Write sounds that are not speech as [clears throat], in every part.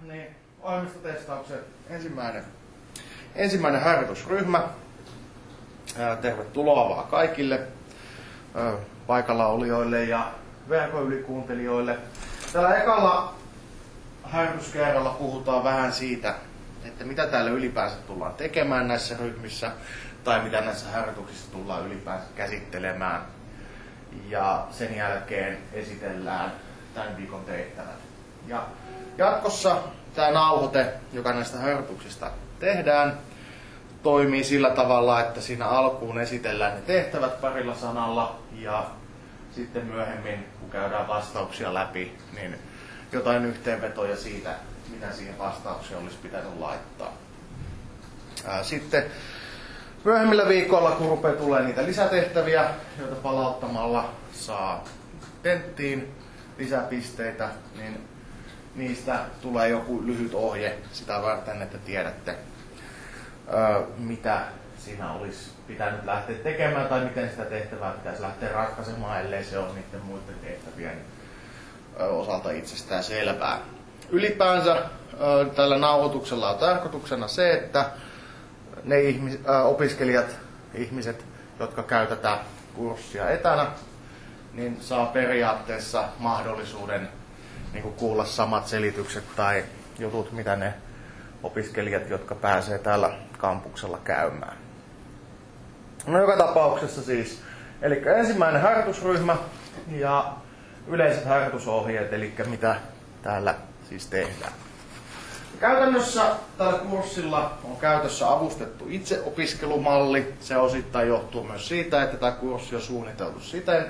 niin ohjelmistotestauksen ensimmäinen, ensimmäinen harjoitusryhmä. Tervetuloa vaan kaikille paikalla olijoille ja verkoylikuuntelijoille. Tällä ekalla harjoituskerralla puhutaan vähän siitä, että mitä täällä ylipäänsä tullaan tekemään näissä ryhmissä tai mitä näissä harjoituksissa tullaan ylipäänsä käsittelemään. Ja sen jälkeen esitellään tämän viikon tehtävät. Ja jatkossa tämä nauhoite, joka näistä harjoituksista tehdään, toimii sillä tavalla, että siinä alkuun esitellään ne tehtävät parilla sanalla ja sitten myöhemmin, kun käydään vastauksia läpi, niin jotain yhteenvetoja siitä, mitä siihen vastaukseen olisi pitänyt laittaa. Sitten myöhemmillä viikolla, kun rupeaa tulee niitä lisätehtäviä, joita palauttamalla saa tenttiin lisäpisteitä, niin niistä tulee joku lyhyt ohje sitä varten, että tiedätte, mitä siinä olisi pitänyt lähteä tekemään tai miten sitä tehtävää pitäisi lähteä ratkaisemaan, ellei se ole niiden muiden tehtävien osalta itsestään selvää. Ylipäänsä tällä nauhoituksella on tarkoituksena se, että ne ihmis, opiskelijat, ihmiset, jotka käytetään kurssia etänä, niin saa periaatteessa mahdollisuuden niin kuin kuulla samat selitykset tai jutut, mitä ne opiskelijat, jotka pääsee täällä kampuksella käymään. No joka tapauksessa siis, eli ensimmäinen harjoitusryhmä ja yleiset harjoitusohjeet, eli mitä täällä siis tehdään. Käytännössä tällä kurssilla on käytössä avustettu itseopiskelumalli. Se osittain johtuu myös siitä, että tämä kurssi on suunniteltu siten,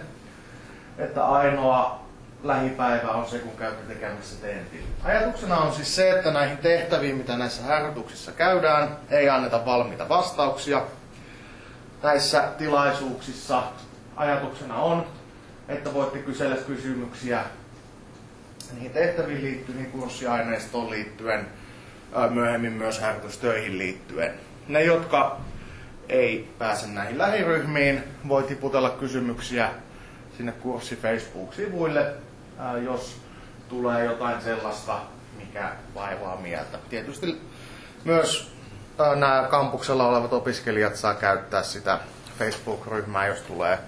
että ainoa lähipäivä on se, kun käytte tekemässä tentin. Ajatuksena on siis se, että näihin tehtäviin, mitä näissä harjoituksissa käydään, ei anneta valmiita vastauksia. Näissä tilaisuuksissa ajatuksena on, että voitte kysellä kysymyksiä niihin tehtäviin liittyen, kurssiaineistoon liittyen, myöhemmin myös harjoitustöihin liittyen. Ne, jotka ei pääse näihin lähiryhmiin, voi tiputella kysymyksiä sinne kurssi Facebook-sivuille, jos tulee jotain sellaista, mikä vaivaa mieltä. Tietysti myös nämä kampuksella olevat opiskelijat saa käyttää sitä Facebook-ryhmää, jos tulee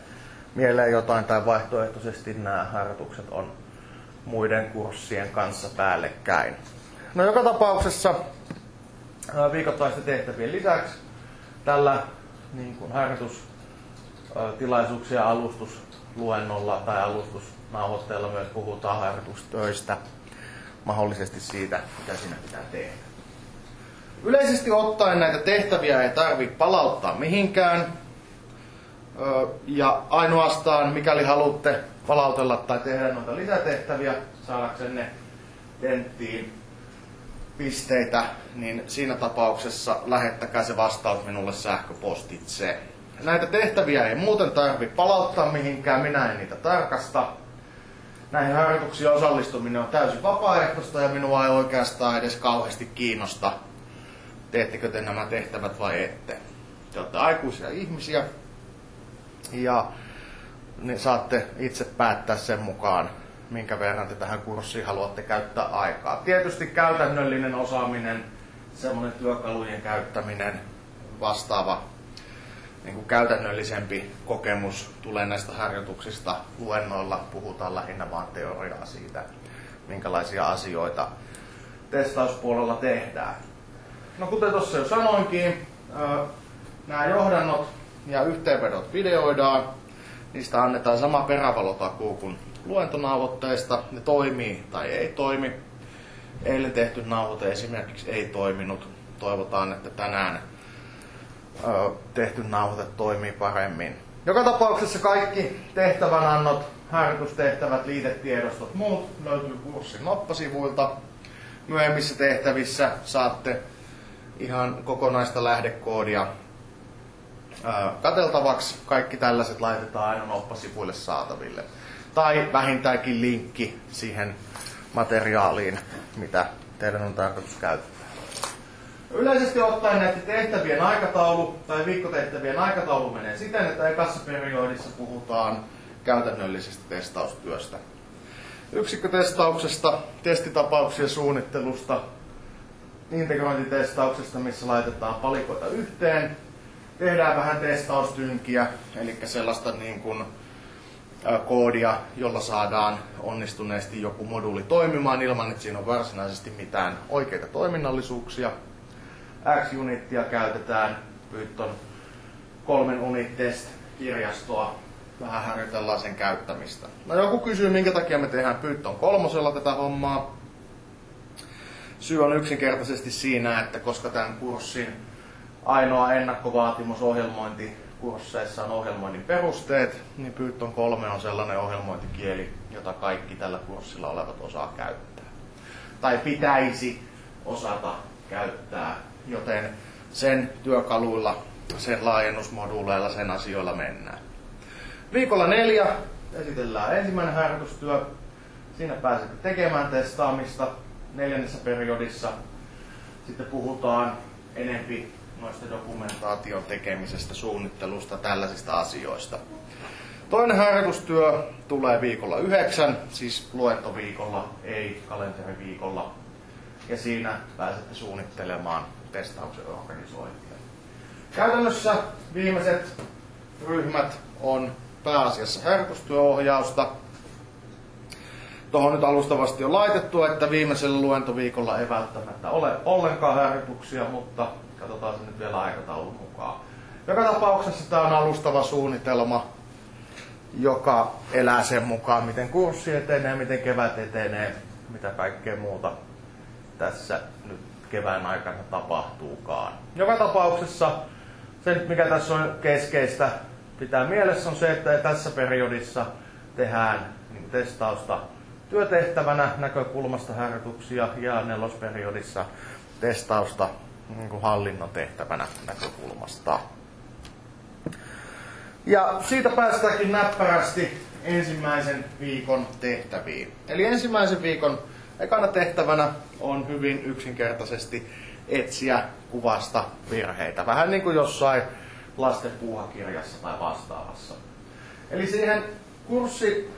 mieleen jotain tai vaihtoehtoisesti nämä harjoitukset on muiden kurssien kanssa päällekkäin. No joka tapauksessa viikoittaisten tehtävien lisäksi tällä niin kuin alustusluennolla tai alustusnauhoitteella myös puhutaan harjoitustöistä, mahdollisesti siitä, mitä siinä pitää tehdä. Yleisesti ottaen näitä tehtäviä ei tarvitse palauttaa mihinkään. Ja ainoastaan, mikäli haluatte palautella tai tehdä noita lisätehtäviä saadaksenne tenttiin pisteitä, niin siinä tapauksessa lähettäkää se vastaus minulle sähköpostitse. Näitä tehtäviä ei muuten tarvi palauttaa mihinkään, minä en niitä tarkasta. Näihin harjoituksiin osallistuminen on täysin vapaaehtoista ja minua ei oikeastaan edes kauheasti kiinnosta, teettekö te nämä tehtävät vai ette. Te olette aikuisia ihmisiä ja niin saatte itse päättää sen mukaan, minkä verran te tähän kurssiin haluatte käyttää aikaa. Tietysti käytännöllinen osaaminen, semmoinen työkalujen käyttäminen, vastaava niin kuin käytännöllisempi kokemus tulee näistä harjoituksista. Luennoilla puhutaan lähinnä vaan teoriaa siitä, minkälaisia asioita testauspuolella tehdään. No kuten tuossa jo sanoinkin, nämä johdannot ja yhteenvedot videoidaan. Niistä annetaan sama perävalotakuu kuin luentonauhoitteista. Ne toimii tai ei toimi. Eilen tehty nauhoite esimerkiksi ei toiminut. Toivotaan, että tänään tehty nauhoite toimii paremmin. Joka tapauksessa kaikki tehtävänannot, harjoitustehtävät, liitetiedostot, muut löytyy kurssin noppasivuilta. Myöhemmissä tehtävissä saatte ihan kokonaista lähdekoodia kateltavaksi. Kaikki tällaiset laitetaan aina noppasivuille saataville. Tai vähintäänkin linkki siihen materiaaliin, mitä teidän on tarkoitus käyttää. Yleisesti ottaen näiden tehtävien aikataulu tai viikkotehtävien aikataulu menee siten, että ekassa periodissa puhutaan käytännöllisestä testaustyöstä. yksikkötestauksesta, testitapauksien suunnittelusta, integrointitestauksesta, missä laitetaan palikoita yhteen, tehdään vähän testaustynkiä, eli sellaista niin kuin, koodia, jolla saadaan onnistuneesti joku moduuli toimimaan ilman, että siinä on varsinaisesti mitään oikeita toiminnallisuuksia. X-unittia käytetään, Python kolmen unit kirjastoa vähän harjoitellaan sen käyttämistä. No joku kysyy, minkä takia me tehdään Python kolmosella tätä hommaa. Syy on yksinkertaisesti siinä, että koska tämän kurssin ainoa ennakkovaatimus ohjelmointikursseissa on ohjelmoinnin perusteet, niin Python 3 on sellainen ohjelmointikieli, jota kaikki tällä kurssilla olevat osaa käyttää. Tai pitäisi osata käyttää, joten sen työkaluilla, sen laajennusmoduuleilla, sen asioilla mennään. Viikolla neljä esitellään ensimmäinen harjoitustyö. Siinä pääsette tekemään testaamista neljännessä periodissa. Sitten puhutaan enempi noista dokumentaation tekemisestä, suunnittelusta, tällaisista asioista. Toinen harjoitustyö tulee viikolla yhdeksän, siis luentoviikolla, ei kalenteriviikolla. Ja siinä pääsette suunnittelemaan testauksen organisointia. Käytännössä viimeiset ryhmät on pääasiassa harjoitustyöohjausta. Tuohon nyt alustavasti on laitettu, että viimeisellä luentoviikolla ei välttämättä ole ollenkaan harjoituksia, mutta katsotaan se nyt vielä aikataulun mukaan. Joka tapauksessa tämä on alustava suunnitelma, joka elää sen mukaan, miten kurssi etenee, miten kevät etenee, mitä kaikkea muuta tässä nyt kevään aikana tapahtuukaan. Joka tapauksessa se, mikä tässä on keskeistä pitää mielessä, on se, että tässä periodissa tehdään niin testausta työtehtävänä näkökulmasta harjoituksia ja nelosperiodissa testausta niin hallinnon tehtävänä näkökulmasta. Ja siitä päästäänkin näppärästi ensimmäisen viikon tehtäviin. Eli ensimmäisen viikon ekana tehtävänä on hyvin yksinkertaisesti etsiä kuvasta virheitä. Vähän niin kuin jossain lasten puuhakirjassa tai vastaavassa. Eli siihen kurssi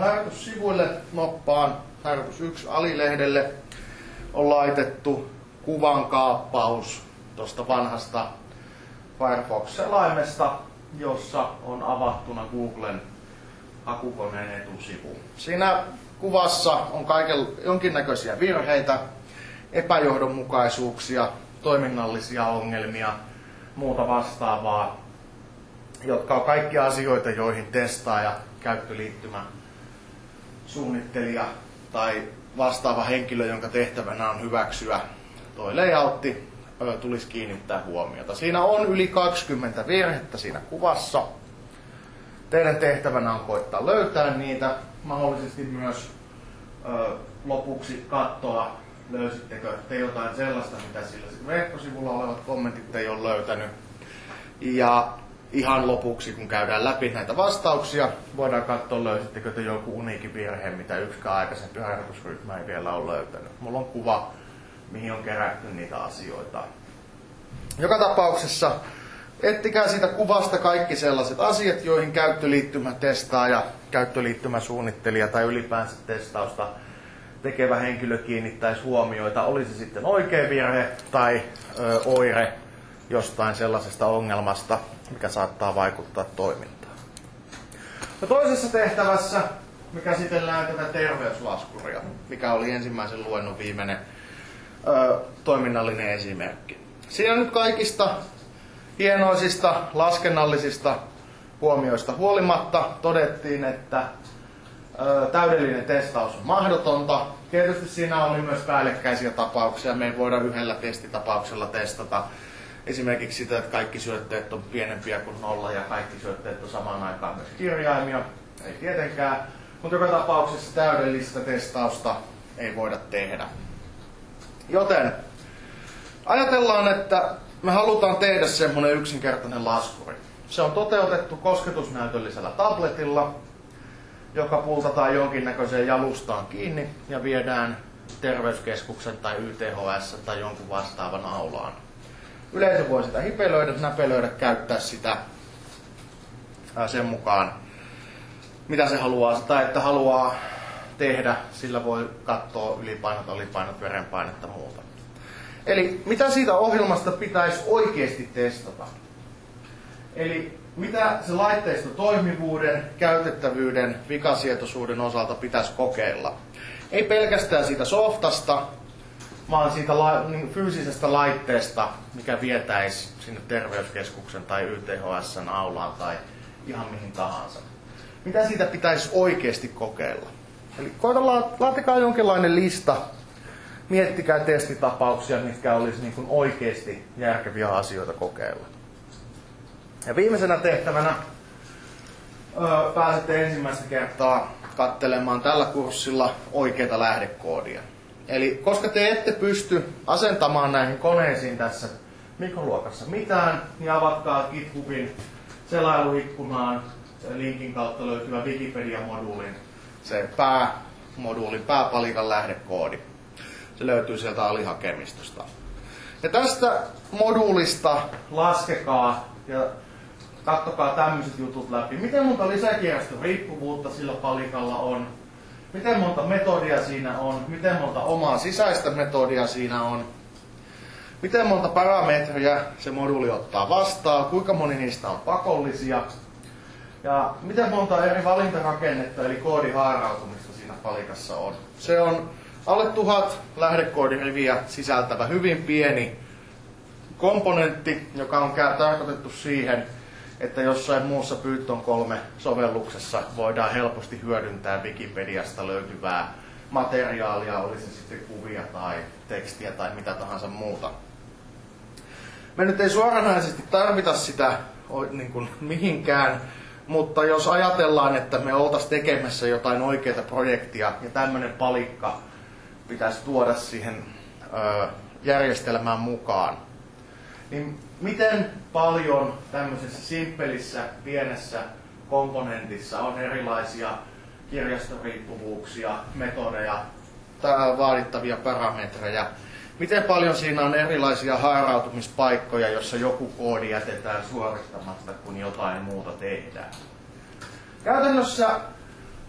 harjoitussivuille noppaan harjoitus 1 alilehdelle on laitettu kuvan kaappaus tuosta vanhasta Firefox-selaimesta, jossa on avattuna Googlen hakukoneen etusivu. Siinä kuvassa on kaiken, jonkinnäköisiä virheitä, epäjohdonmukaisuuksia, toiminnallisia ongelmia, muuta vastaavaa, jotka on kaikki asioita, joihin testaaja, käyttöliittymä, suunnittelija tai vastaava henkilö, jonka tehtävänä on hyväksyä toi layoutti, tulisi kiinnittää huomiota. Siinä on yli 20 virhettä siinä kuvassa. Teidän tehtävänä on koittaa löytää niitä, mahdollisesti myös ö, lopuksi katsoa, löysittekö te jotain sellaista, mitä sillä verkkosivulla olevat kommentit ei ole löytänyt. Ja ihan lopuksi, kun käydään läpi näitä vastauksia, voidaan katsoa, löysittekö te joku uniikin virhe, mitä yksikään aikaisempi harjoitusryhmä ei vielä ole löytänyt. Mulla on kuva, mihin on kerätty niitä asioita. Joka tapauksessa ettikää siitä kuvasta kaikki sellaiset asiat, joihin käyttöliittymä testaaja, käyttöliittymäsuunnittelija tai ylipäänsä testausta tekevä henkilö kiinnittäisi huomioita, olisi sitten oikea virhe tai ö, oire jostain sellaisesta ongelmasta, mikä saattaa vaikuttaa toimintaan. No toisessa tehtävässä me käsitellään tätä terveyslaskuria, mikä oli ensimmäisen luennon viimeinen ö, toiminnallinen esimerkki. Siinä nyt kaikista hienoisista laskennallisista huomioista huolimatta todettiin, että täydellinen testaus on mahdotonta. Tietysti siinä oli myös päällekkäisiä tapauksia. Me ei voida yhdellä testitapauksella testata esimerkiksi sitä, että kaikki syötteet on pienempiä kuin nolla ja kaikki syötteet on samaan aikaan myös kirjaimia. Ei tietenkään. Mutta joka tapauksessa täydellistä testausta ei voida tehdä. Joten ajatellaan, että me halutaan tehdä semmoinen yksinkertainen laskuri. Se on toteutettu kosketusnäytöllisellä tabletilla, joka pultataan jonkinnäköiseen jalustaan kiinni ja viedään terveyskeskuksen tai YTHS tai jonkun vastaavan aulaan. Yleisö voi sitä hipelöidä, näpelöidä, käyttää sitä sen mukaan, mitä se haluaa, tai että haluaa tehdä, sillä voi katsoa ylipainot, alipainot, verenpainetta muuta. Eli mitä siitä ohjelmasta pitäisi oikeasti testata? Eli mitä se laitteisto toimivuuden, käytettävyyden, vikasietoisuuden osalta pitäisi kokeilla? Ei pelkästään siitä softasta, vaan siitä la- niin fyysisestä laitteesta, mikä vietäisi sinne terveyskeskuksen tai YTHSn aulaan tai ihan mihin tahansa. Mitä siitä pitäisi oikeasti kokeilla? Eli koitella, laatikaa jonkinlainen lista, miettikää testitapauksia, mitkä olisi niin kuin oikeasti järkeviä asioita kokeilla. Ja viimeisenä tehtävänä öö, pääsette ensimmäistä kertaa kattelemaan tällä kurssilla oikeita lähdekoodia. Eli koska te ette pysty asentamaan näihin koneisiin tässä mikroluokassa mitään, niin avatkaa GitHubin selailuikkunaan linkin kautta löytyvä Wikipedia-moduulin se päämoduulin pääpalikan lähdekoodi. Löytyy sieltä alihakemistosta. Ja tästä moduulista laskekaa ja katsokaa tämmöiset jutut läpi. Miten monta riippuvuutta sillä palikalla on? Miten monta metodia siinä on? Miten monta omaa sisäistä metodia siinä on? Miten monta parametria se moduuli ottaa vastaan? Kuinka moni niistä on pakollisia? Ja miten monta eri valintarakennetta eli koodihaarautumista siinä palikassa on? Se on alle tuhat lähdekoodiriviä sisältävä hyvin pieni komponentti, joka on tarkoitettu siihen, että jossain muussa Python 3 sovelluksessa voidaan helposti hyödyntää Wikipediasta löytyvää materiaalia, oli se sitten kuvia tai tekstiä tai mitä tahansa muuta. Me nyt ei suoranaisesti tarvita sitä niin kuin, mihinkään, mutta jos ajatellaan, että me oltaisiin tekemässä jotain oikeaa projektia ja tämmöinen palikka pitäisi tuoda siihen järjestelmään mukaan, niin miten paljon tämmöisessä simppelissä, pienessä komponentissa on erilaisia kirjastoriippuvuuksia, metodeja, vaadittavia parametreja. Miten paljon siinä on erilaisia haarautumispaikkoja, jossa joku koodi jätetään suorittamatta, kun jotain muuta tehdään. Käytännössä,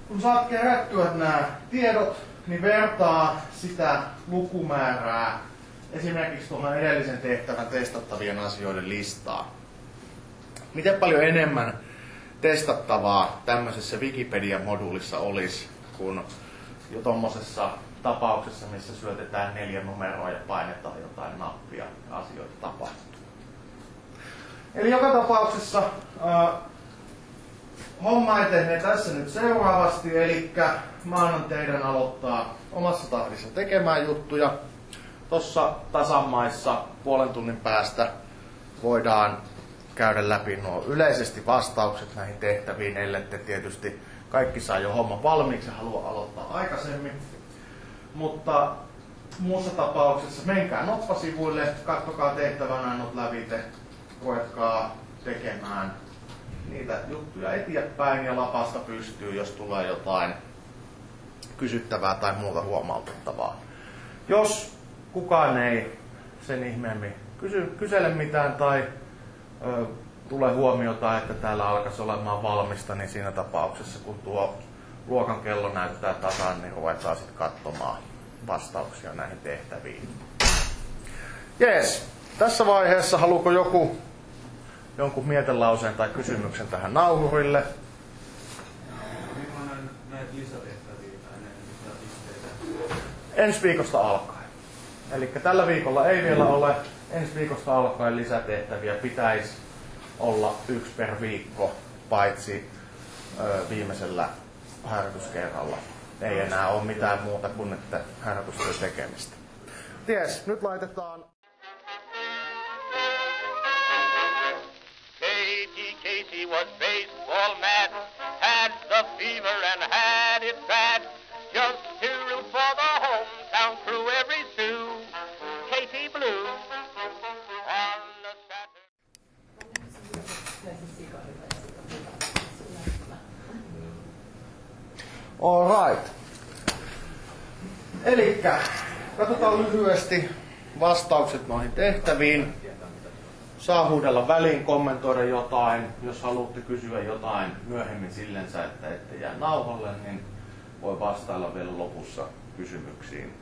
kun saat kerättyä nämä tiedot, niin vertaa sitä lukumäärää esimerkiksi tuohon edellisen tehtävän testattavien asioiden listaa. Miten paljon enemmän testattavaa tämmöisessä Wikipedia-moduulissa olisi kuin jo tuommoisessa tapauksessa, missä syötetään neljä numeroa ja painetaan jotain nappia ja asioita tapahtuu. Eli joka tapauksessa äh, homma etenee tässä nyt seuraavasti, eli teidän aloittaa omassa tahdissa tekemään juttuja tuossa tasamaissa puolen tunnin päästä voidaan käydä läpi nuo yleisesti vastaukset näihin tehtäviin, ellette tietysti kaikki saa jo homma valmiiksi ja haluaa aloittaa aikaisemmin. Mutta muussa tapauksessa menkää noppasivuille, katsokaa tehtävän annot lävite, koetkaa tekemään niitä juttuja eteenpäin ja lapasta pystyy, jos tulee jotain kysyttävää tai muuta huomautettavaa. Jos kukaan ei sen ihmeemmin kysy, kysele mitään tai ö, tule huomiota, että täällä alkaisi olemaan valmista, niin siinä tapauksessa, kun tuo luokan kello näyttää tasan, niin ruvetaan sitten katsomaan vastauksia näihin tehtäviin. Jees, tässä vaiheessa haluuko joku jonkun mietelauseen tai kysymyksen tähän nauhurille? Ensi viikosta alkaa. Eli tällä viikolla ei vielä ole. Ensi viikosta alkaen lisätehtäviä pitäisi olla yksi per viikko, paitsi viimeisellä harjoituskerralla. Ei enää ole mitään muuta kuin että harjoitustyön tekemistä. Ties, nyt laitetaan... Katie, Katie was baseball mad, had the fever and had it bad, just to root for the hometown crew every Sue. blue All right. Eli katsotaan lyhyesti vastaukset noihin tehtäviin. Saa huudella väliin, kommentoida jotain. Jos haluatte kysyä jotain myöhemmin sillensä, että ette jää nauhalle, niin voi vastailla vielä lopussa kysymyksiin,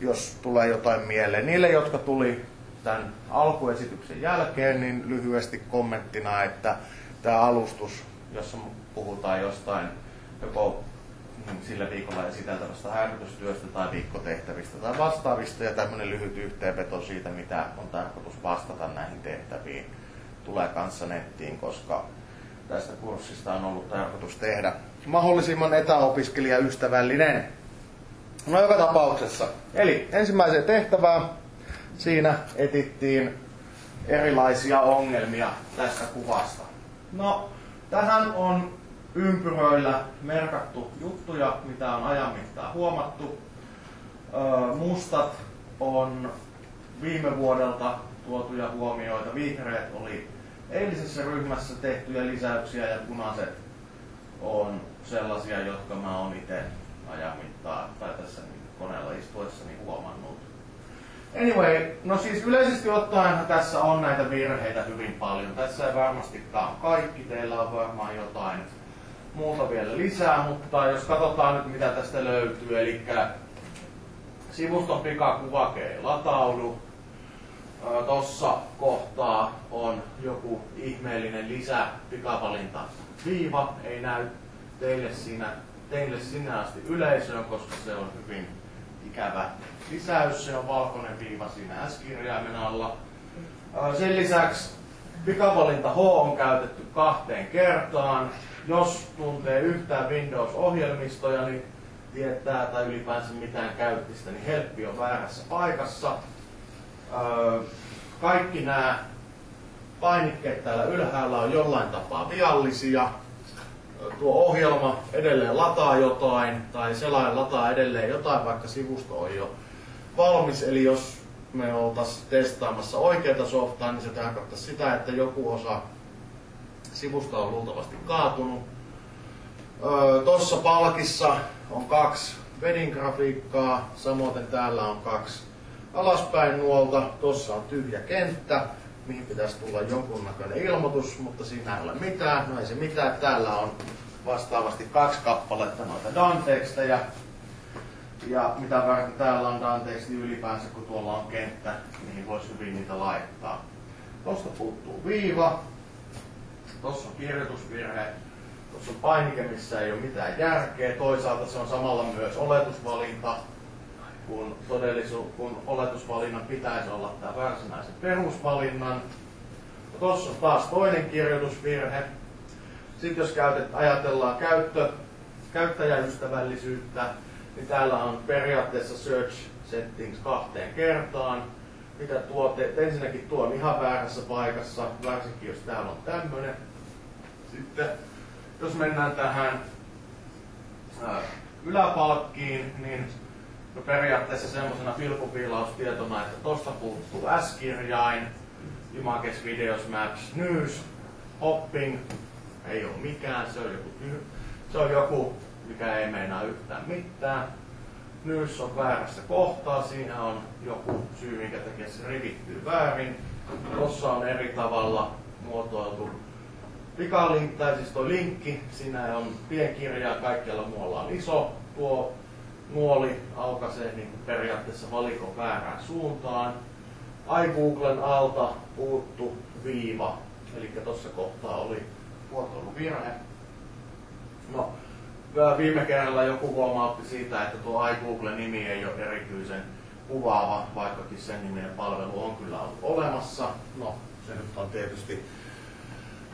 jos tulee jotain mieleen. Niille, jotka tuli tämän alkuesityksen jälkeen, niin lyhyesti kommenttina, että tämä alustus, jossa puhutaan jostain joko sillä viikolla esiteltävästä harjoitustyöstä tai viikkotehtävistä tai vastaavista ja tämmöinen lyhyt yhteenveto siitä, mitä on tarkoitus vastata näihin tehtäviin, tulee kanssa nettiin, koska tästä kurssista on ollut tarkoitus tehdä mahdollisimman etäopiskelijaystävällinen. No joka tapauksessa. Eli ensimmäiseen tehtävään siinä etittiin erilaisia ongelmia tästä kuvasta. No, tähän on ympyröillä merkattu juttuja, mitä on ajan mittaan huomattu. mustat on viime vuodelta tuotuja huomioita. Vihreät oli eilisessä ryhmässä tehtyjä lisäyksiä ja punaiset on sellaisia, jotka mä oon itse ajan mittaan tai tässä koneella istuessani huomannut. Anyway, no siis yleisesti ottaen tässä on näitä virheitä hyvin paljon. Tässä ei varmastikaan kaikki, teillä on varmaan jotain muuta vielä lisää, mutta jos katsotaan nyt mitä tästä löytyy, eli sivuston pikakuvake ei lataudu. Tuossa kohtaa on joku ihmeellinen lisä pikavalinta viiva, ei näy teille, siinä, teille sinä asti yleisöön, koska se on hyvin ikävä lisäys. Se on valkoinen viiva siinä S-kirjaimen alla. Sen lisäksi pikavalinta H on käytetty kahteen kertaan. Jos tuntee yhtään Windows-ohjelmistoja, niin tietää tai ylipäänsä mitään käyttistä, niin helppi on väärässä paikassa. Kaikki nämä painikkeet täällä ylhäällä on jollain tapaa viallisia tuo ohjelma edelleen lataa jotain, tai selain lataa edelleen jotain, vaikka sivusto on jo valmis. Eli jos me oltaisiin testaamassa oikeita softaa, niin se tarkoittaa sitä, että joku osa sivusta on luultavasti kaatunut. Öö, Tuossa palkissa on kaksi vedin grafiikkaa, samoin täällä on kaksi alaspäin nuolta. Tuossa on tyhjä kenttä, mihin pitäisi tulla jonkunnäköinen ilmoitus, mutta siinä ei ole mitään. No ei se mitään. Täällä on vastaavasti kaksi kappaletta noita dantekstejä. Ja mitä varten täällä on danteksti ylipäänsä, kun tuolla on kenttä, mihin voisi hyvin niitä laittaa. Tuosta puuttuu viiva. Tuossa on kirjoitusvirhe. Tuossa on painike, missä ei ole mitään järkeä. Toisaalta se on samalla myös oletusvalinta, kun, todellisu, kun oletusvalinnan pitäisi olla tämä varsinaisen perusvalinnan. Tuossa on taas toinen kirjoitusvirhe. Sitten jos käytet, ajatellaan käyttö, käyttäjäystävällisyyttä, niin täällä on periaatteessa search settings kahteen kertaan. Mitä tuo te, ensinnäkin tuo on ihan väärässä paikassa, varsinkin jos täällä on tämmöinen. Sitten jos mennään tähän yläpalkkiin, niin no periaatteessa semmoisena filkupiilaustietona, että tosta puuttuu S-kirjain, Images Videos Maps News, Hopping, ei ole mikään, se on joku, se on joku mikä ei meinaa yhtään mitään. Nyys on väärässä kohtaa, siinä on joku syy, minkä takia se rivittyy väärin. Tuossa on eri tavalla muotoiltu pikalinkki, tai siis tuo linkki, siinä on pienkirja, kaikkialla muualla on iso. Tuo nuoli aukaisee niin periaatteessa valikon väärään suuntaan. iGooglen alta puuttu viiva, eli tuossa kohtaa oli virhe. No, viime kerralla joku huomautti siitä, että tuo iGoogle-nimi ei ole erityisen kuvaava, vaikkakin sen niminen palvelu on kyllä ollut olemassa. No, se nyt on tietysti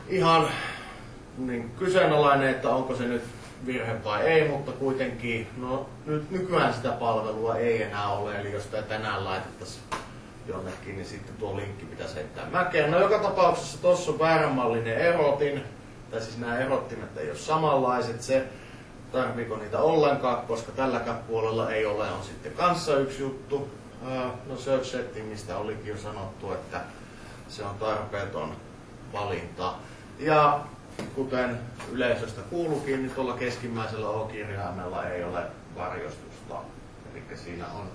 ihan niin kyseenalainen, että onko se nyt virhe vai ei, mutta kuitenkin, no nyt nykyään sitä palvelua ei enää ole, eli jos tämä tänään laitettaisiin jonnekin, niin sitten tuo linkki pitäisi heittää mäkeen. No joka tapauksessa tuossa on vääränmallinen erotin, tai siis nämä erottimet ei ole samanlaiset. Se, tarviiko niitä ollenkaan, koska tälläkään puolella ei ole, on sitten kanssa yksi juttu. No search settingistä olikin jo sanottu, että se on tarpeeton valinta. Ja kuten yleisöstä kuulukin, niin tuolla keskimmäisellä O-kirjaimella ei ole varjostusta. Eli siinä on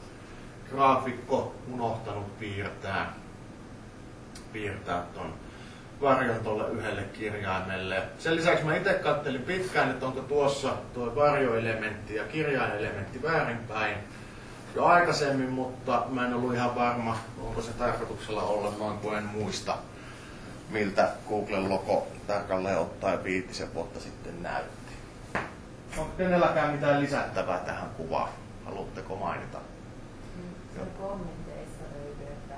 graafikko unohtanut piirtää, piirtää ton varjon tuolle yhdelle kirjaimelle. Sen lisäksi mä itse kattelin pitkään, että onko tuossa tuo varjoelementti ja kirjainelementti väärinpäin jo aikaisemmin, mutta mä en ollut ihan varma, onko se tarkoituksella olla noin kuin en muista, miltä Googlen logo tarkalleen ottaen viitisen vuotta sitten näytti. Onko kenelläkään mitään lisättävää tähän kuvaan? Haluatteko mainita? Se kommenteissa löytyy, että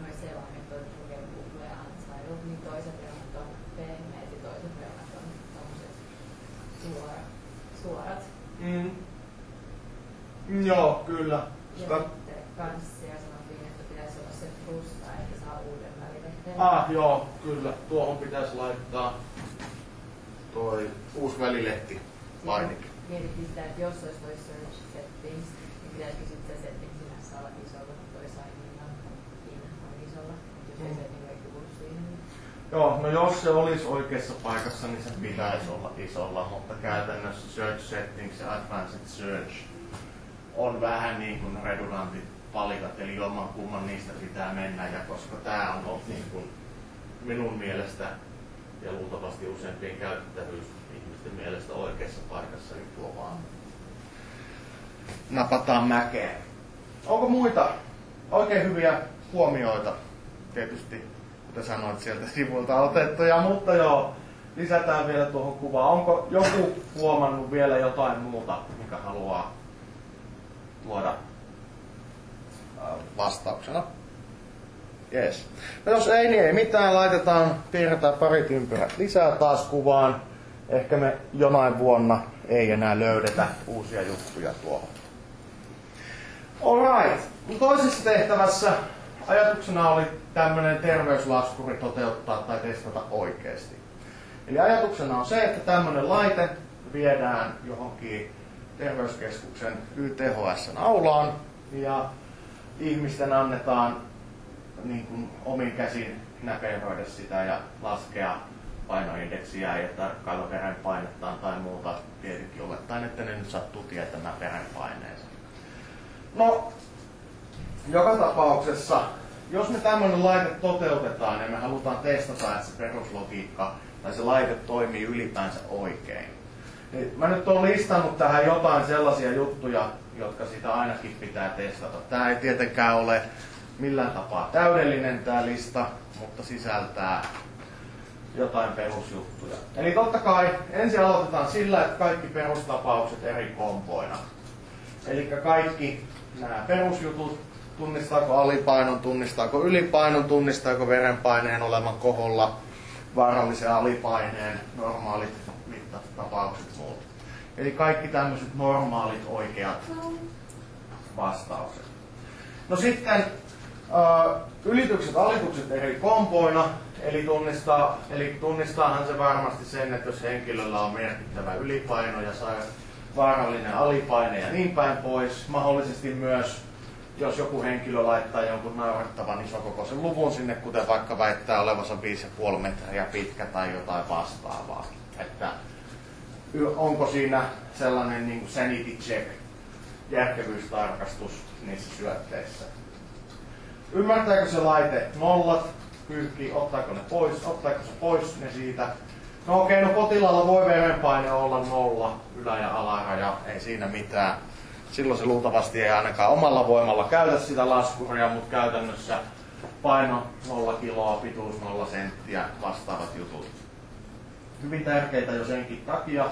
noin selainen toi lukee Googlea ansailu, niin toiset reunat on pehmeät ja toiset reunat on tommoset suorat. suorat. Mm. Joo, kyllä. Ja Sitä... sitten kanssia sanottiin, että pitäisi olla se että saa uuden välilehteen. Ah, joo, kyllä. Tuohon pitäisi laittaa toi uusi välilehti painike. Mietittiin sitä, että jos olisi toi search settings, niin pitäisikö sitten se settings sinänsä olla isolla, kun toi sign in on, isolla. Mutta jos ei Mm. se niin ei kuulu siihen, niin Joo, no jos se olisi oikeassa paikassa, niin se pitäisi olla isolla, mutta käytännössä Search Settings ja Advanced Search on vähän niin kuin redundantit palikat, eli jomman kumman niistä pitää mennä, ja koska tämä on ollut niin kuin minun mielestä ja luultavasti useimpien käytettävyys ihmisten mielestä oikeassa paikassa, niin tuo vaan napataan mäkeen. Onko muita oikein hyviä huomioita? Tietysti, kuten sanoit, sieltä sivuilta otettuja, mutta joo, lisätään vielä tuohon kuvaan. Onko joku huomannut vielä jotain muuta, mikä haluaa tuoda äh, vastauksena? Yes. No jos ei, niin ei mitään. Laitetaan, piirretään parit ympyrät lisää taas kuvaan. Ehkä me jonain vuonna ei enää löydetä uusia juttuja tuohon. Alright. Toisessa tehtävässä ajatuksena oli tämmöinen terveyslaskuri toteuttaa tai testata oikeasti. Eli ajatuksena on se, että tämmöinen laite viedään johonkin terveyskeskuksen YTHSn aulaan ja ihmisten annetaan niin kuin omin käsin näpelöidä sitä ja laskea painoindeksiä ja tarkkailla verenpainettaan tai muuta. Tietenkin olettaen, että ne nyt sattuu tietämään verenpaineensa. No, joka tapauksessa, jos me tämmöinen laite toteutetaan ja me halutaan testata, että se peruslogiikka tai se laite toimii ylipäänsä oikein, niin mä nyt oon listannut tähän jotain sellaisia juttuja, jotka sitä ainakin pitää testata. Tämä ei tietenkään ole millään tapaa täydellinen tämä lista, mutta sisältää jotain perusjuttuja. Eli totta kai ensin aloitetaan sillä, että kaikki perustapaukset eri kompoina. Eli kaikki nämä perusjutut, tunnistaako alipainon, tunnistaako ylipainon, tunnistaako verenpaineen olevan koholla, vaarallisen alipaineen, normaalit mittatapaukset muut. Eli kaikki tämmöiset normaalit oikeat vastaukset. No sitten ylitykset, alitukset eri kompoina, eli, tunnistaa, eli tunnistaahan se varmasti sen, että jos henkilöllä on merkittävä ylipaino ja saa vaarallinen alipaine ja niin päin pois. Mahdollisesti myös, jos joku henkilö laittaa jonkun naurettavan isokokoisen luvun sinne, kuten vaikka väittää olevansa 5,5 metriä pitkä tai jotain vastaavaa. Että onko siinä sellainen niin sanity check, järkevyystarkastus niissä syötteissä. Ymmärtääkö se laite nollat, pyyhki, ottaako ne pois, ottaako se pois ne siitä. No okei, no potilaalla voi verenpaine olla nolla, ylä- ja alaraja, ei siinä mitään. Silloin se luultavasti ei ainakaan omalla voimalla käytä sitä laskuria, mutta käytännössä paino 0 kiloa, pituus 0 senttiä, vastaavat jutut. Hyvin tärkeitä jo senkin takia,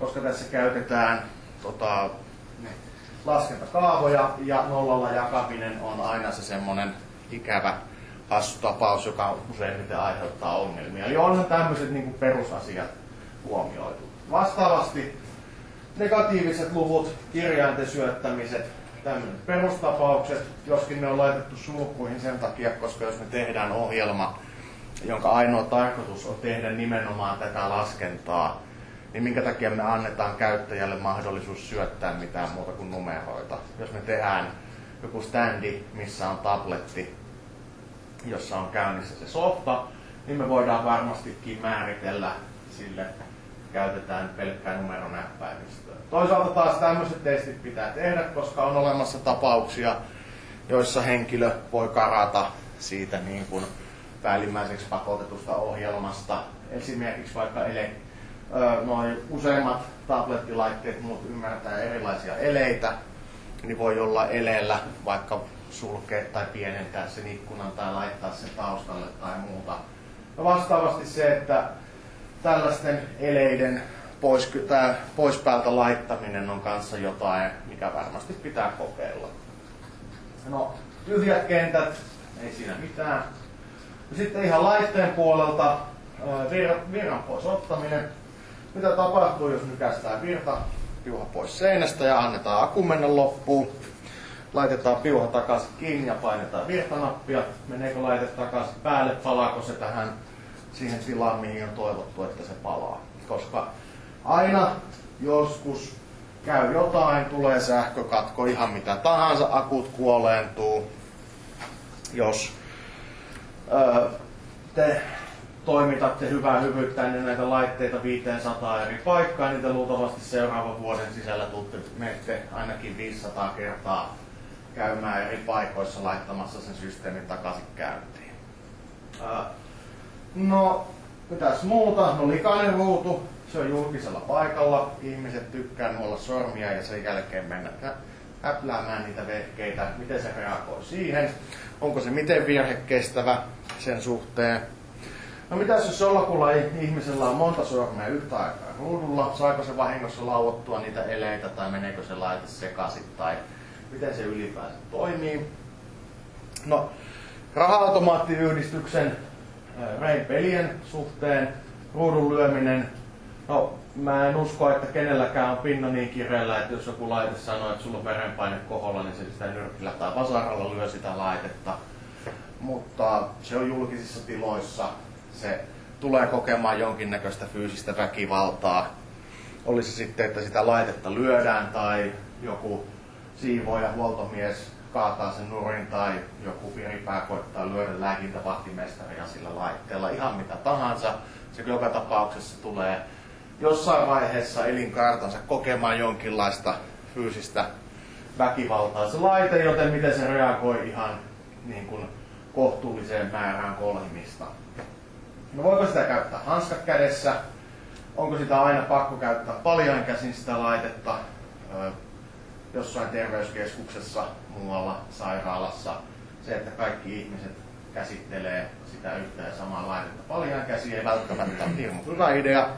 koska tässä käytetään tota, laskentakaavoja ja nollalla jakaminen on aina se semmoinen ikävä tapaus, joka useimmiten aiheuttaa ongelmia. Eli onhan tämmöiset niin perusasiat huomioitu. Vastaavasti negatiiviset luvut, kirjainten syöttämiset, tämmöiset perustapaukset, joskin ne on laitettu sulkuihin sen takia, koska jos me tehdään ohjelma, jonka ainoa tarkoitus on tehdä nimenomaan tätä laskentaa, niin minkä takia me annetaan käyttäjälle mahdollisuus syöttää mitään muuta kuin numeroita. Jos me tehdään joku standi, missä on tabletti, jossa on käynnissä se softa, niin me voidaan varmastikin määritellä sille, käytetään pelkkää numeronäppäimistöä. Toisaalta taas tämmöiset testit pitää tehdä, koska on olemassa tapauksia, joissa henkilö voi karata siitä niin kuin päällimmäiseksi pakotetusta ohjelmasta. Esimerkiksi vaikka ele, noin useimmat tablettilaitteet muut ymmärtää erilaisia eleitä, niin voi olla eleellä vaikka sulkea tai pienentää sen ikkunan tai laittaa sen taustalle tai muuta. Ja vastaavasti se, että tällaisten eleiden pois, tää pois päältä laittaminen on kanssa jotain, mikä varmasti pitää kokeilla. No, tyhjät kentät, ei siinä mitään. Sitten ihan laitteen puolelta virran pois ottaminen. Mitä tapahtuu, jos nykästään virta piuha pois seinästä ja annetaan akku mennä loppuun. Laitetaan piuha takaisin kiinni ja painetaan virtanappia. Meneekö laite takaisin päälle, palaako se tähän siihen tilaan, mihin on toivottu, että se palaa. Koska aina joskus käy jotain, tulee sähkökatko, ihan mitä tahansa, akut kuoleentuu. Jos öö, te toimitatte hyvää hyvyyttä ennen näitä laitteita 500 eri paikkaa, niin te luultavasti seuraavan vuoden sisällä tuutte, menette ainakin 500 kertaa käymään eri paikoissa laittamassa sen systeemin takaisin käyntiin. No, mitäs muuta? No likainen ruutu, se on julkisella paikalla. Ihmiset tykkää nuolla sormia ja sen jälkeen mennä äpläämään niitä vehkeitä. Miten se reagoi siihen? Onko se miten virhekestävä sen suhteen? No mitä jos jollakulla ihmisellä on monta sormea yhtä aikaa ruudulla? Saako se vahingossa lauottua niitä eleitä tai meneekö se laite sekaisin tai miten se ylipäänsä toimii? No, raha-automaattiyhdistyksen Rain-pelien suhteen ruudun lyöminen, no mä en usko, että kenelläkään on pinna niin kireellä, että jos joku laite sanoo, että sulla on verenpaine koholla, niin se sitä nyrkillä tai vasaralla lyö sitä laitetta. Mutta se on julkisissa tiloissa, se tulee kokemaan jonkinnäköistä fyysistä väkivaltaa. Oli se sitten, että sitä laitetta lyödään tai joku siivoja, huoltomies kaataa sen nurin tai joku piripää koittaa lyödä lääkintävahtimestaria sillä laitteella, ihan mitä tahansa. Se joka tapauksessa tulee jossain vaiheessa elinkaartansa kokemaan jonkinlaista fyysistä väkivaltaa se laite, joten miten se reagoi ihan niin kuin kohtuulliseen määrään kolhimista. No voiko sitä käyttää hanskat kädessä? Onko sitä aina pakko käyttää paljon käsin sitä laitetta? Jossain terveyskeskuksessa, muualla sairaalassa, se, että kaikki ihmiset käsittelee sitä yhtä ja samaa laitetta paljon käsiä, ei välttämättä ole hirmu hyvä idea.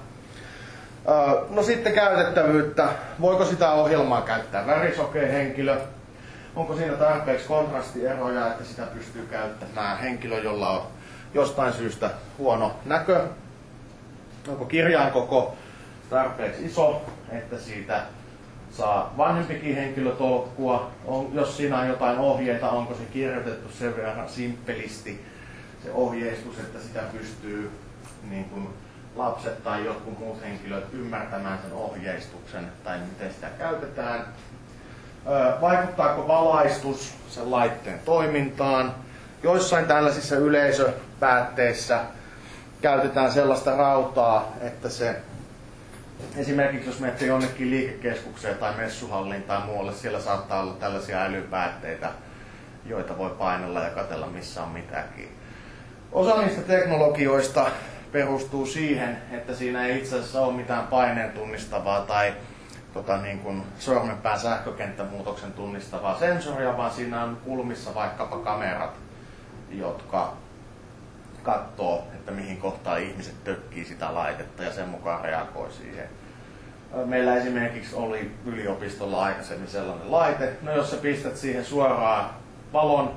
No sitten käytettävyyttä. Voiko sitä ohjelmaa käyttää värisokea henkilö? Onko siinä tarpeeksi kontrastieroja, että sitä pystyy käyttämään henkilö, jolla on jostain syystä huono näkö? Onko kirjaan koko tarpeeksi iso, että siitä saa vanhempikin henkilö tolkkua, on, jos siinä on jotain ohjeita, onko se kirjoitettu sen verran simppelisti se ohjeistus, että sitä pystyy niin kuin lapset tai jotkut muut henkilöt ymmärtämään sen ohjeistuksen tai miten sitä käytetään. Vaikuttaako valaistus sen laitteen toimintaan? Joissain tällaisissa yleisöpäätteissä käytetään sellaista rautaa, että se esimerkiksi jos menette jonnekin liikekeskukseen tai messuhalliin tai muualle, siellä saattaa olla tällaisia älypäätteitä, joita voi painella ja katella missä on mitäkin. Osa niistä teknologioista perustuu siihen, että siinä ei itse asiassa ole mitään paineen tunnistavaa tai tota, niin kuin sormenpään sähkökenttämuutoksen tunnistavaa sensoria, vaan siinä on kulmissa vaikkapa kamerat, jotka katsoo, että mihin kohtaan ihmiset tökkii sitä laitetta ja sen mukaan reagoi siihen. Meillä esimerkiksi oli yliopistolla aikaisemmin sellainen laite, no jos sä pistät siihen suoraan valon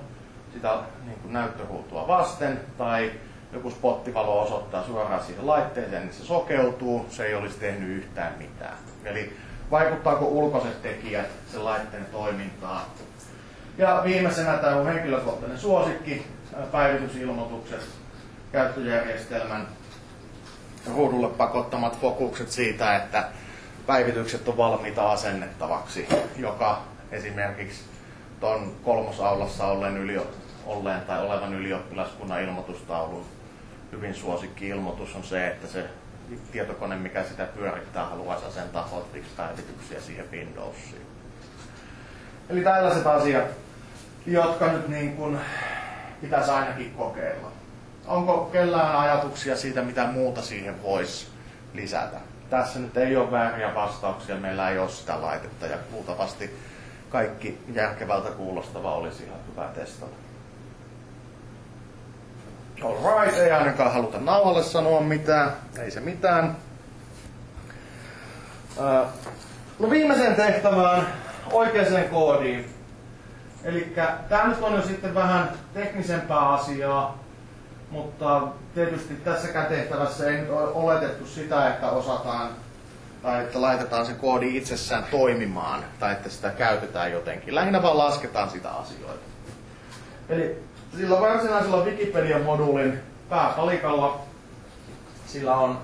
sitä niin kuin näyttöruutua vasten tai joku spottivalo osoittaa suoraan siihen laitteeseen, niin se sokeutuu, se ei olisi tehnyt yhtään mitään. Eli vaikuttaako ulkoiset tekijät sen laitteen toimintaan. Ja viimeisenä tämä on henkilökohtainen suosikki, päivitysilmoitukset käyttöjärjestelmän ruudulle pakottamat fokukset siitä, että päivitykset on valmiita asennettavaksi, joka esimerkiksi tuon kolmosaulassa olleen, ylio, olleen tai olevan ylioppilaskunnan ilmoitustaulun hyvin suosikki ilmoitus on se, että se tietokone, mikä sitä pyörittää, haluaisi asentaa hotfix-päivityksiä siihen Windowsiin. Eli tällaiset asiat, jotka nyt niin kuin pitäisi ainakin kokeilla. Onko kellään ajatuksia siitä, mitä muuta siihen voisi lisätä? Tässä nyt ei ole vääriä vastauksia, meillä ei ole sitä laitetta ja luultavasti kaikki järkevältä kuulostava olisi ihan hyvä testata. Alright, ei ainakaan haluta nauhalle sanoa mitään, ei se mitään. No viimeisen tehtävään, oikeaan koodiin. Eli tämä nyt on jo sitten vähän teknisempää asiaa, mutta tietysti tässäkään tehtävässä ei nyt ole oletettu sitä, että osataan tai että laitetaan se koodi itsessään toimimaan tai että sitä käytetään jotenkin. Lähinnä vaan lasketaan sitä asioita. Eli sillä varsinaisella Wikipedia-moduulin pääpalikalla sillä on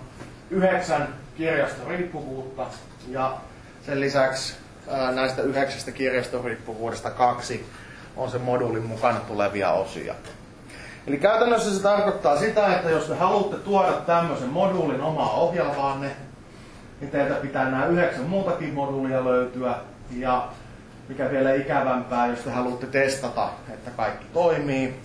yhdeksän kirjastoriippuvuutta ja sen lisäksi näistä yhdeksästä kirjastoriippuvuudesta kaksi on se moduulin mukana tulevia osia. Eli käytännössä se tarkoittaa sitä, että jos te haluatte tuoda tämmöisen moduulin omaa ohjelmaanne, niin teiltä pitää nämä yhdeksän muutakin moduulia löytyä. Ja mikä vielä ikävämpää, jos te haluatte testata, että kaikki toimii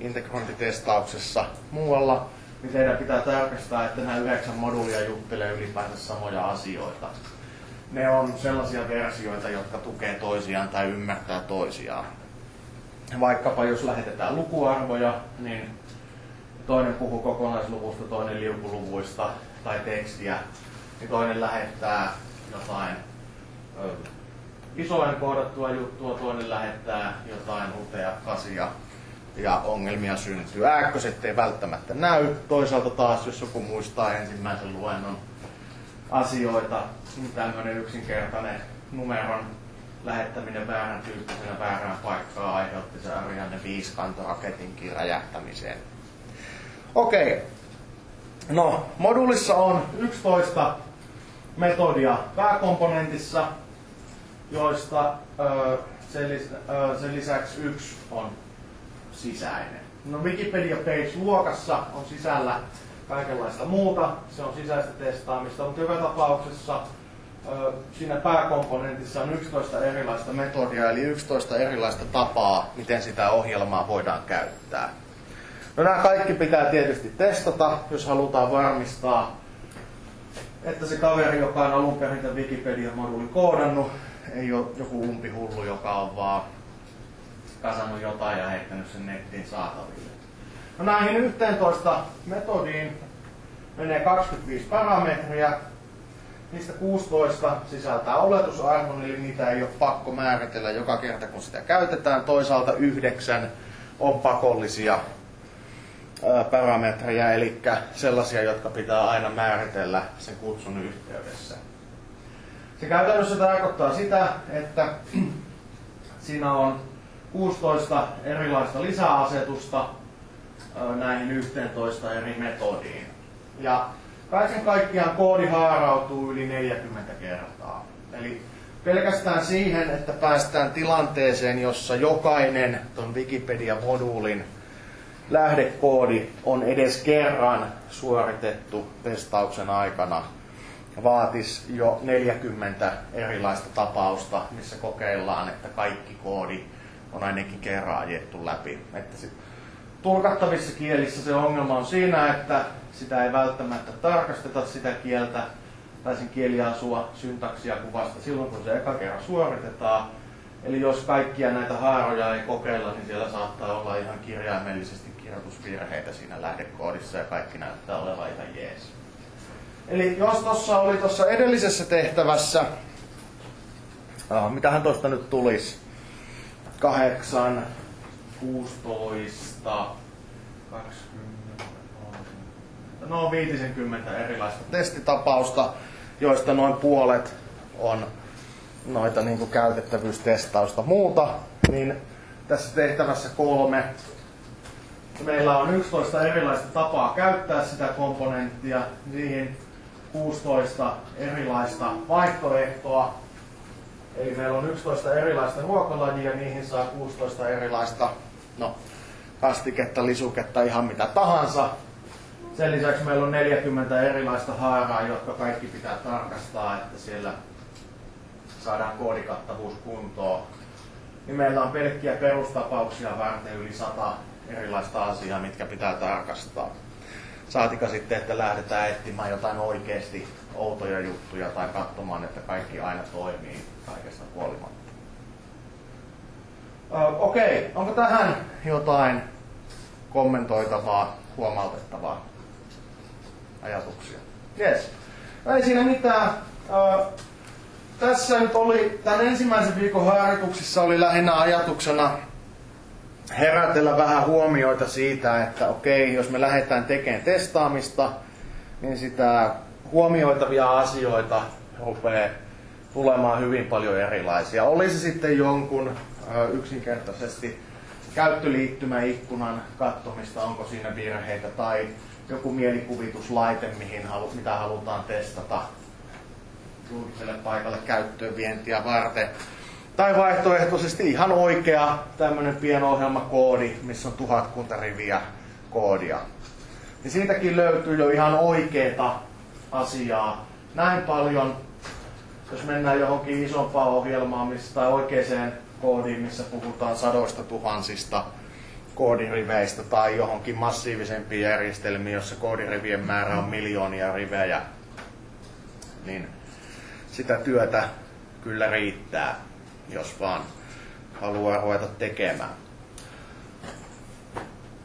integrointitestauksessa muualla, niin teidän pitää tarkastaa, että nämä yhdeksän moduulia juttelee ylipäänsä samoja asioita. Ne on sellaisia versioita, jotka tukee toisiaan tai ymmärtää toisiaan. Vaikkapa jos lähetetään lukuarvoja, niin toinen puhuu kokonaisluvusta, toinen liukuluvuista tai tekstiä, niin toinen lähettää jotain ö, isoen koodattua juttua, toinen lähettää jotain kasia ja ongelmia syntyy. Ääkköset ei välttämättä näy. Toisaalta taas, jos joku muistaa ensimmäisen luennon asioita, niin tämmöinen yksinkertainen numeron lähettäminen väärän tyyppisenä väärään paikkaan aiheutti se Ariane 5 kantoraketinkin räjähtämiseen. Okei. Okay. No, modulissa on 11 metodia pääkomponentissa, joista ö, sen, lisäksi yksi on sisäinen. No Wikipedia Page-luokassa on sisällä kaikenlaista muuta, se on sisäistä testaamista, mutta joka tapauksessa siinä pääkomponentissa on 11 erilaista metodia, eli 11 erilaista tapaa, miten sitä ohjelmaa voidaan käyttää. No nämä kaikki pitää tietysti testata, jos halutaan varmistaa, että se kaveri, joka on alun perin tämän Wikipedia-moduulin koodannut, ei ole joku umpihullu, joka on vaan kasannut jotain ja heittänyt sen nettiin saataville. No näihin 11 metodiin menee 25 parametria. Niistä 16 sisältää oletusarvon, eli niitä ei ole pakko määritellä joka kerta kun sitä käytetään. Toisaalta yhdeksän on pakollisia parametreja, eli sellaisia, jotka pitää aina määritellä sen kutsun yhteydessä. Se käytännössä tarkoittaa sitä, että [clears throat] siinä on 16 erilaista lisäasetusta näihin 11 eri metodiin. Ja kaiken kaikkiaan koodi haarautuu yli 40 kertaa. Eli pelkästään siihen, että päästään tilanteeseen, jossa jokainen ton Wikipedia-moduulin lähdekoodi on edes kerran suoritettu testauksen aikana. Vaatisi jo 40 erilaista tapausta, missä kokeillaan, että kaikki koodi on ainakin kerran ajettu läpi. Että sit, tulkattavissa kielissä se ongelma on siinä, että sitä ei välttämättä tarkasteta sitä kieltä tai sen kieliasua, syntaksia kuvasta silloin, kun se eka kerran suoritetaan. Eli jos kaikkia näitä haaroja ei kokeilla, niin siellä saattaa olla ihan kirjaimellisesti kirjoitusvirheitä siinä lähdekoodissa ja kaikki näyttää olevan ihan jees. Eli jos tuossa oli tuossa edellisessä tehtävässä, oh, mitähän tuosta nyt tulisi, 8, 16, 20, no 50 erilaista testitapausta, joista noin puolet on noita niin kuin käytettävyystestausta muuta, niin tässä tehtävässä kolme meillä on 11 erilaista tapaa käyttää sitä komponenttia, niihin 16 erilaista vaihtoehtoa. Eli meillä on 11 erilaista ruokalajia, niihin saa 16 erilaista no, kastiketta, lisuketta, ihan mitä tahansa. Sen lisäksi meillä on 40 erilaista haaraa, jotka kaikki pitää tarkastaa, että siellä saadaan koodikattavuus kuntoon. Niin meillä on pelkkiä perustapauksia varten yli 100 erilaista asiaa, mitkä pitää tarkastaa. Saatika sitten, että lähdetään etsimään jotain oikeasti outoja juttuja tai katsomaan, että kaikki aina toimii kaikesta huolimatta. Okei, okay. onko tähän jotain kommentoitavaa, huomautettavaa ajatuksia? Yes. No ei siinä mitään. tässä nyt oli, tämän ensimmäisen viikon harjoituksissa oli lähinnä ajatuksena herätellä vähän huomioita siitä, että okei, jos me lähdetään tekemään testaamista, niin sitä huomioitavia asioita rupeaa tulemaan hyvin paljon erilaisia. Oli se sitten jonkun yksinkertaisesti käyttöliittymäikkunan kattomista, onko siinä virheitä, tai joku mielikuvituslaite, mihin halu, mitä halutaan testata julkiselle paikalle käyttöön vientiä varten. Tai vaihtoehtoisesti ihan oikea tämmöinen pienohjelmakoodi, missä on tuhatkunta riviä koodia. Niin siitäkin löytyy jo ihan oikeeta asiaa. Näin paljon, jos mennään johonkin isompaan ohjelmaan missä, tai oikeaan koodiin, missä puhutaan sadoista tuhansista koodiriveistä tai johonkin massiivisempiin järjestelmiin, jossa koodirivien määrä on miljoonia rivejä, niin sitä työtä kyllä riittää, jos vaan haluaa ruveta tekemään.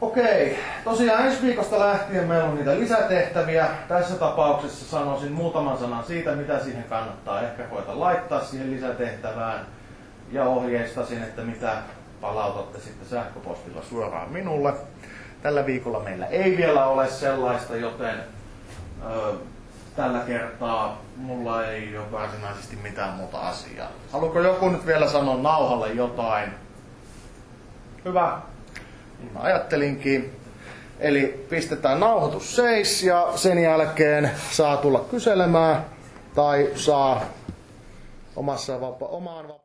Okei, tosiaan ensi viikosta lähtien meillä on niitä lisätehtäviä. Tässä tapauksessa sanoisin muutaman sanan siitä, mitä siihen kannattaa ehkä koeta laittaa siihen lisätehtävään. Ja ohjeistasin, että mitä palautatte sitten sähköpostilla suoraan minulle. Tällä viikolla meillä ei vielä ole sellaista, joten ö, tällä kertaa mulla ei ole varsinaisesti mitään muuta asiaa. Haluatko joku nyt vielä sanoa nauhalle jotain? Hyvä. Niin mä ajattelinkin. Eli pistetään nauhoitus seis ja sen jälkeen saa tulla kyselemään tai saa omassa vapa- omaan vapa-